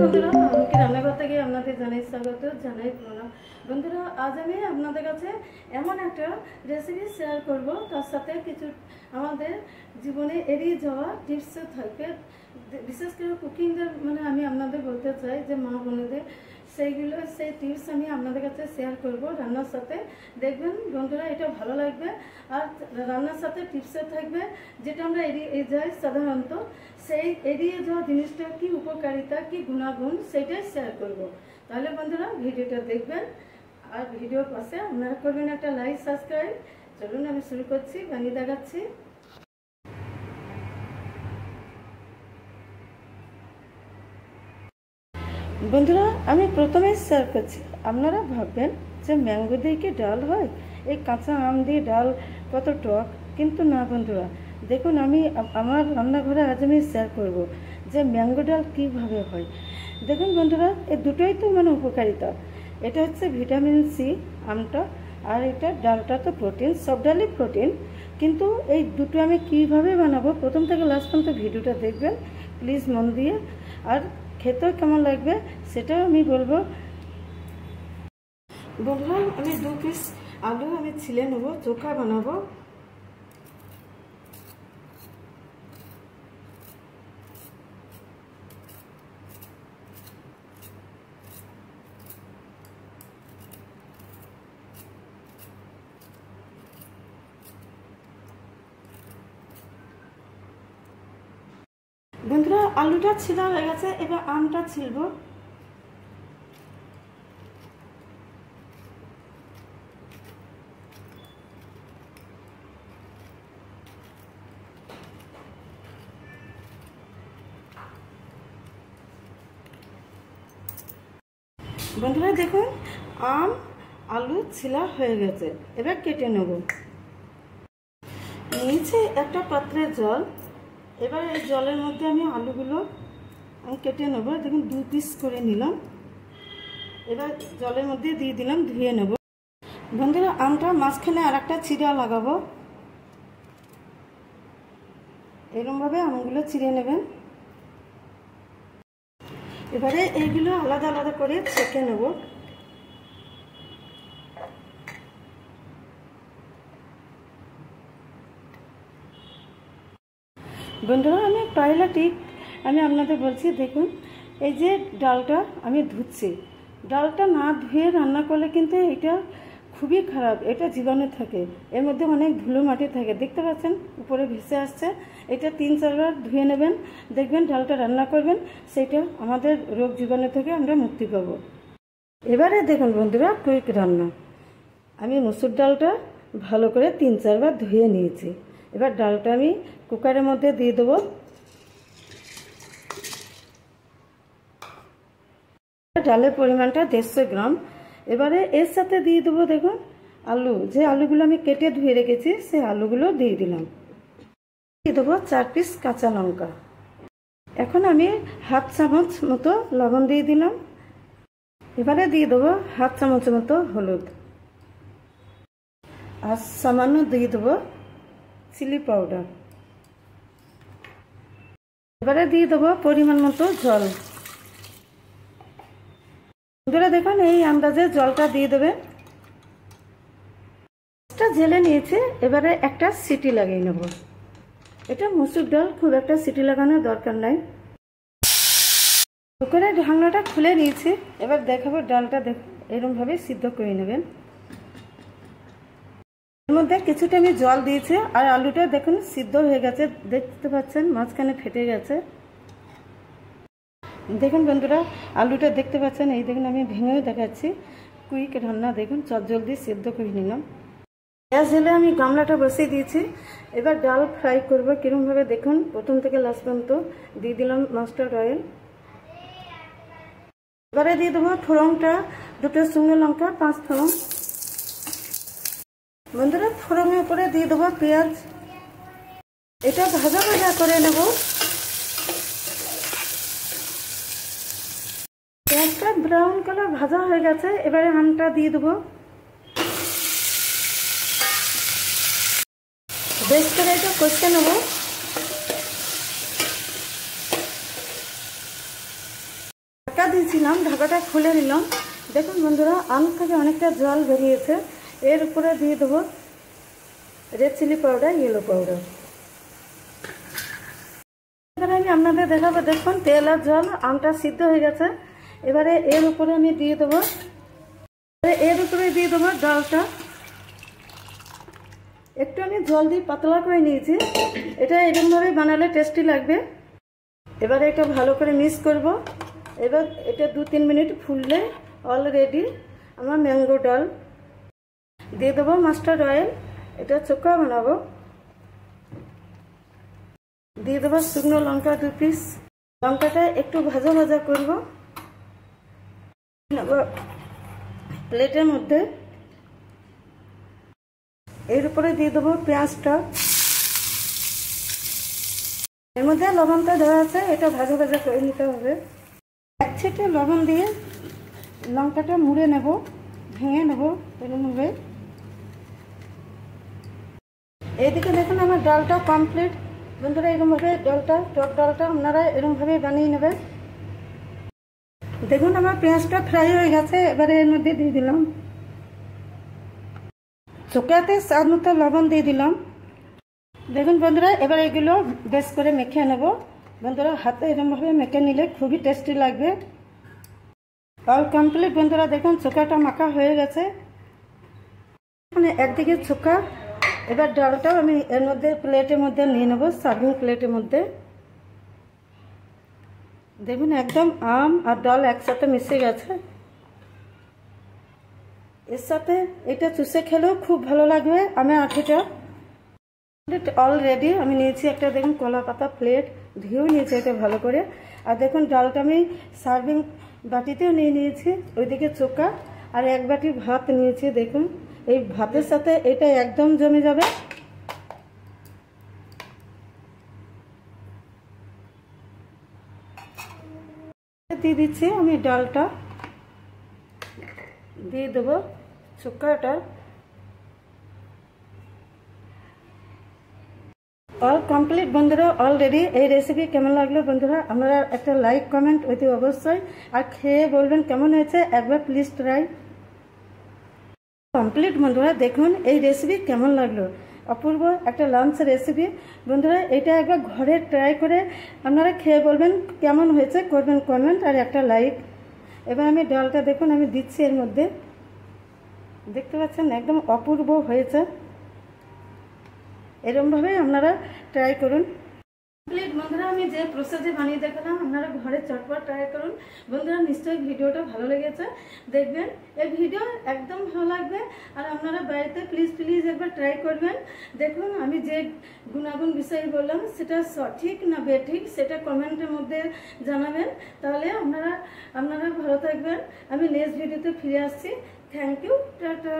বন্ধুরা, আমাকে রান্নাঘর থেকে আপনাদের জানাই স্বাগত, জানাই প্রণাম। বন্ধুরা, আজ আমি আপনাদের কাছে এমন একটা রেসিপি শেয়ার করব, তার সাথে কিছু আমাদের জীবনে এড়িয়ে যাওয়া টিপসও থাকবে। বিশেষ করে কুকিংয়ের মানে আমি আপনাদের বলতে চাই যে মা বোনেদের সেইগুলো, সেই টিপস আমি আপনাদের কাছে শেয়ার করব রান্নার সাথে। দেখবেন বন্ধুরা, এটা ভালো লাগবে। আর রান্নার সাথে টিপসও থাকবে, যেটা আমরা এড়িয়ে যাই সাধারণত, সেই এড়িয়ে যাওয়া জিনিসটা কি উপকারিতা, কি গুণাগুণ, সেটাই শেয়ার করব। তাহলে বন্ধুরা, ভিডিওটা দেখবেন। আর ভিডিওর পাশে আপনারা করবেন একটা লাইক সাবস্ক্রাইব চলুন, আমি শুরু করছি, বানিয়ে দেখাচ্ছি। বন্ধুরা, আমি প্রথমে শেয়ার করছি। আপনারা ভাববেন যে ম্যাঙ্গো দিয়ে কি ডাল হয়? এই কাঁচা আম দিয়ে ডাল কত টক? কিন্তু না বন্ধুরা, দেখুন আমি আমার রান্নাঘরে আজ আমি শেয়ার করব যে ম্যাঙ্গো ডাল কীভাবে হয়। দেখুন বন্ধুরা, এই দুটোই তো মানে উপকারিতা। এটা হচ্ছে ভিটামিন সি আমটা, আর এটা ডালটা তো প্রোটিন সব ডালই প্রোটিন কিন্তু এই দুটো আমি কীভাবে বানাবো? প্রথম থেকে লাস্ট পর্যন্ত ভিডিওটা দেখবেন। প্লিজ মন দিয়ে। আর খেতেও কেমন লাগবে সেটাও আমি বলব। বললাম আমি দু পিস আলু আমি ছিলে নেব, চোখা বানাবো। বন্ধুরা, আলুটা ছিলা হয়ে গেছে, এবার আমটা ছিলব বন্ধুরা, দেখুন, আম, আলু ছিলা হয়ে গেছে, এবার কেটে নেব। নিয়েছি একটা পাত্রে জল এবার এই জলের মধ্যে আমি আলুগুলো আমি কেটে নেব। দেখুন, দু পিস করে নিলাম। এবার জলের মধ্যে দিয়ে দিলাম, ধুয়ে নেব। বন্ধুরা, আমটা মাঝখানে আর একটা চিরা লাগাবো। এরকমভাবে আমগুলো চিড়ে নেবেন। এবারে এইগুলো আলাদা আলাদা করে ছেঁকে নেব। বন্ধুরা, আমি পয়লা টিক আমি আপনাদের বলছি, দেখুন, এই যে ডালটা আমি ধুচ্ছি, ডালটা না ধুয়ে রান্না করলে কিন্তু এটা খুবই খারাপ, এটা জীবাণু থাকে, এর মধ্যে অনেক ধুলো মাটি থাকে, দেখতে পাচ্ছেন, উপরে ভেসে আসছে, এটা তিন চারবার ধুয়ে নেবেন, দেখবেন ডালটা রান্না করবেন, সেটা আমাদের রোগ জীবাণু থেকে আমরা মুক্তি পাব। এবারে দেখুন বন্ধুরা কুইক রান্না, আমি মুসুর ডালটা ভালো করে তিন চারবার ধুয়ে নিয়েছি। এবার ডালটা আমি কুকারের মধ্যে দিয়ে দেবো। ডালের পরিমাণটা দেড়শো গ্রাম। এবারে এর সাথে দিয়ে দেবো দেখুন আলু। যে আলুগুলো আমি কেটে ধুয়ে রেখেছি, সেই আলুগুলো দিয়ে দিলাম। দিয়ে দেবো চার পিস কাঁচা লঙ্কা। এখন আমি হাফ চামচ মতো লবণ দিয়ে দিলাম। এবারে দিয়ে দেবো হাফ চামচ মতো হলুদ। আর সামান্য দিয়ে দেবো চিলি পাউডার। এবারে দিয়ে দেবো পরিমাণ মতো জল। বন্ধুরা দেখুন, এই আন্দাজে জলটা দিয়ে দেবেন। জেলে নিয়েছে, এবারে একটা সিটি লাগিয়ে নেব। এটা মুসুর ডাল, খুব একটা সিটি লাগানোর দরকার নাই। কুকারের ঢাকনাটা খুলে নিয়েছি, এবার দেখাবো ডালটা দেখ এরকমভাবে সিদ্ধ করে নেবেন। এর মধ্যে কিছুটা আমি জল দিয়েছি, আর আলুটা দেখুন সিদ্ধ হয়ে গেছে, দেখতে পাচ্ছেন, মাঝখানে ফেটে গেছে। দেখুন বন্ধুরা, আলুটা দেখতে পাচ্ছেন, এই দেখুন আমি ভেঙেও দেখাচ্ছি। কুইক রান্না, দেখুন, চট জলদি সিদ্ধ করে নিলাম। গ্যাস জেলে আমি গামলাটা বসিয়ে দিয়েছি। এবার ডাল ফ্রাই করব কীরকমভাবে দেখুন, প্রথম থেকে লাস্ট পর্যন্ত। দিয়ে দিলাম মাস্টার্ড অয়েল। এবারে দিয়ে দেবো ফোড়নটা, দুটো শুকনো লঙ্কা, পাঁচ ফোড়ন। বন্ধুরা ফোড়নের উপরে দিয়ে দেবো পেঁয়াজ। এটা ভাজা ভাজা করে নেব। পেঁয়াজটা ব্রাউন কালার ভাজা হয়ে গেছে, এবারে আমটা দিয়ে দেবো। বেশ করে এটা কষতে নেব। ঢাকা দিয়েছিলাম, ঢাকাটা খুলে নিলাম। দেখুন বন্ধুরা, আম থেকে অনেকটা জল বেরিয়েছে। এর উপরে দিয়ে দেবো red chilli powder yellow powder আমি আপনাদের দেখাবো, দেখুন, তেল আর জল, আমটা সিদ্ধ হয়ে গেছে। এবারে এর উপরে আমি দিয়ে দেবো এর উপরে দিয়ে দেবো ডালটা। একটু আমি জল দিয়ে পাতলা করে নিয়েছি। এটা এরকমভাবে বানালে টেস্টি লাগবে। এবারে এটা ভালো করে মিক্স করব। এবার এটা দু তিন মিনিট ফুললে অলরেডি আমার ম্যাঙ্গো ডাল। দিয়ে দেবো মাস্টার্ড অয়েল। এটা চোখা বানাবো দিয়ে দেবো শুকনো লঙ্কা দু পিস লঙ্কাটা একটু ভাজা ভাজা করব। প্লেটের মধ্যে। এর উপরে দিয়ে দেবো পেঁয়াজটা। এর মধ্যে লবণটা দেওয়া আছে, এটা ভাজা ভাজা করে নিতে হবে। এক ছিটে লবণ দিয়ে লঙ্কাটা মুড়ে নেব, ভেঙে নেব এরকমভাবে এইদিকে দেখুন আমার ডালটা কমপ্লিট বন্ধুরা, এরকমভাবে ডালটা, টক ডালটা আপনারা এরকমভাবে বানিয়ে নেবেন। দেখুন, আমার পেঁয়াজটা ফ্রাই হয়ে গেছে, এবারে এর মধ্যে দিয়ে দিলাম। চোকাতে স্বাদ মতো লবণ দিয়ে দিলাম। দেখুন বন্ধুরা, এবার এগুলো বেশ করে মেখে নেব। বন্ধুরা, হাতে এরকমভাবে মেখে নিলে খুবই টেস্টি লাগবে। অল কমপ্লিট বন্ধুরা, দেখুন চোকাটা মাখা হয়ে গেছে। মানে একদিকে চোকা এবার ডালটাও আমি এর মধ্যে প্লেটের মধ্যে নিয়ে নেব সার্ভিং প্লেটের মধ্যে। দেখুন, একদম আম আর ডাল একসাথে মিশে গেছে। এর সাথে এটা চুষে খেলেও খুব ভালো লাগবে, আমি আঠিটা অলরেডি আমি নিয়েছি একটা, দেখুন, কলা পাতা প্লেট ধুয়েও নিয়েছি এটা ভালো করে। আর দেখুন, ডালটা আমি সার্ভিং বাটিতেও নিয়ে নিয়েছি, ওইদিকে চোকা আর এক বাটি ভাত নিয়েছি, দেখুন। এই ভাতের সাথে এটা একদম জমে যাবে। দিয়ে দিচ্ছি আমি ডালটা। দিয়ে দেবো চোখাটা অল কমপ্লিট বন্ধুরা অলরেডি এই রেসিপি কেমন লাগল বন্ধুরা? আপনারা একটা লাইক কমেন্ট অতি অবশ্যই। আর খেয়ে বলবেন কেমন হয়েছে, একবার প্লিজ ট্রাই কমপ্লিট বন্ধুরা, দেখুন এই রেসিপি কেমন লাগল। অপূর্ব একটা লাঞ্চ রেসিপি বন্ধুরা, এটা একবার ঘরে ট্রাই করে আপনারা খেয়ে বলবেন কেমন হয়েছে, করবেন কমেন্ট আর একটা লাইক এবার আমি ডালটা দেখুন, আমি দিচ্ছি এর মধ্যে। দেখতে পাচ্ছেন, একদম অপূর্ব হয়েছে। এরমভাবে আপনারা ট্রাই করুন। বন্ধুরা, আমি যে প্রসেসে বানিয়ে দেখালাম, আপনারা ঘরে চটপট ট্রাই করুন। বন্ধুরা, নিশ্চয়ই ভিডিওটা ভালো লেগেছে। দেখবেন, এই ভিডিও একদম ভালো লাগবে। আর আপনারা বাড়িতে প্লিজ প্লিজ একবার ট্রাই করবেন। দেখুন, আমি যে গুণাগুণ বিষয়ে বললাম, সেটা সঠিক না বেঠিক, সেটা কমেন্টের মধ্যে জানাবেন। তাহলে আপনারা আপনারা ভালো থাকবেন। আমি নেক্সট ভিডিওতে ফিরে আসছি। Thank you tata.